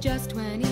just when he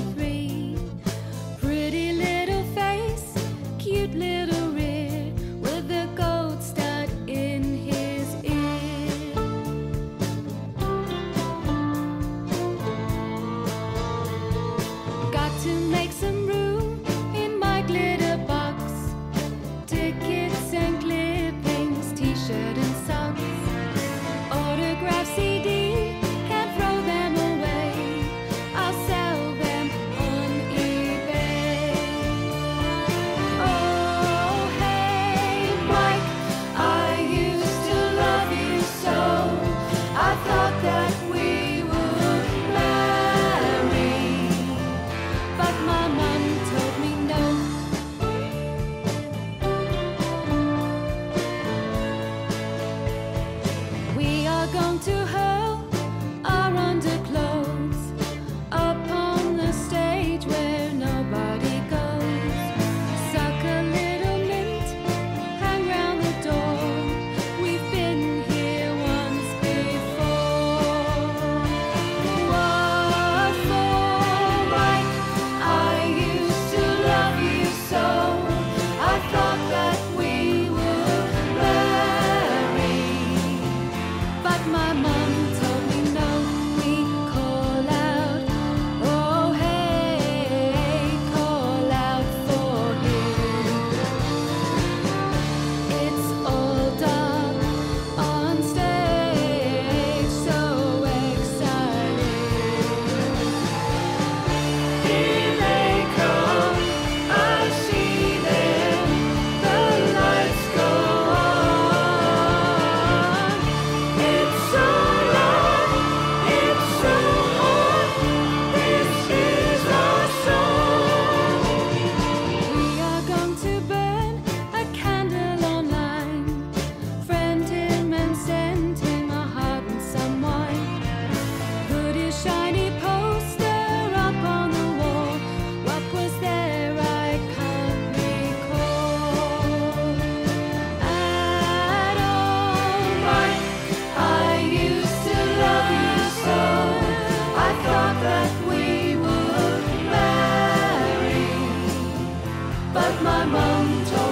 but my mum told